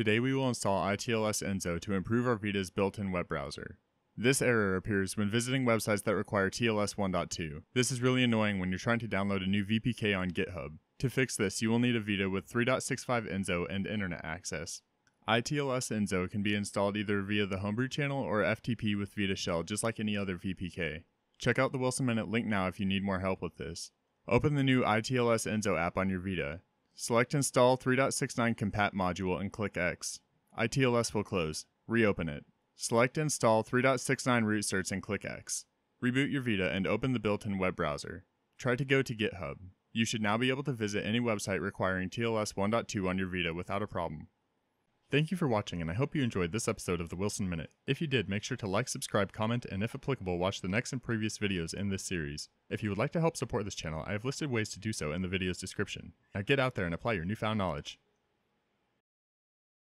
Today we will install ITLS Enso to improve our Vita's built-in web browser. This error appears when visiting websites that require TLS 1.2. This is really annoying when you're trying to download a new VPK on GitHub. To fix this, you will need a Vita with 3.65 Enso and internet access. ITLS Enso can be installed either via the Homebrew channel or FTP with Vita Shell, just like any other VPK. Check out the Wilson Minute link now if you need more help with this. Open the new ITLS Enso app on your Vita. Select Install 3.69 Compat module and click X. ITLS will close. Reopen it. Select Install 3.69 root certs and click X. Reboot your Vita and open the built-in web browser. Try to go to GitHub. You should now be able to visit any website requiring TLS 1.2 on your Vita without a problem. Thank you for watching and I hope you enjoyed this episode of the Wilson Minute. If you did, make sure to like, subscribe, comment, and if applicable, watch the next and previous videos in this series. If you would like to help support this channel, I have listed ways to do so in the video's description. Now get out there and apply your newfound knowledge.